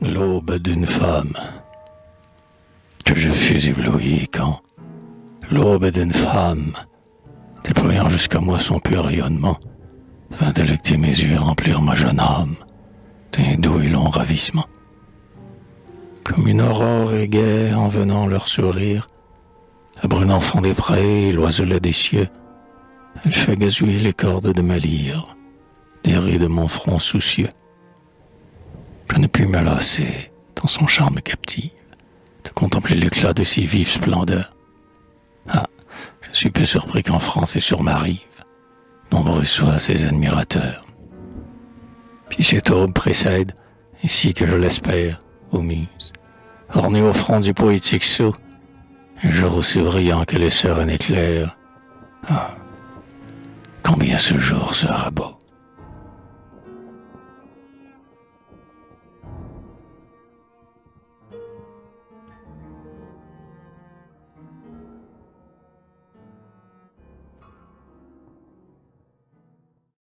l'aube d'une femme, que je fus ébloui quand l'aube d'une femme, déployant jusqu'à moi son pur rayonnement, vint délecter mes yeux, remplir ma jeune âme d'un doux et long ravissement. Comme une aurore égayée en venant leur sourire, le brun enfant des prés, l'oiselet des cieux, elle fait gazouiller les cordes de ma lyre, des raies de mon front soucieux. Je ne puis me lasser, dans son charme captif, de contempler l'éclat de ses vives splendeurs. Ah, je suis peu surpris qu'en France et sur ma rive, nombreux soient ses admirateurs. Puis cette aube précède, ainsi que je l'espère, ô muse, ornée au front du poétique sceau, un jour aussi brillant que les sœurs un éclair. Ah, combien ce jour sera beau.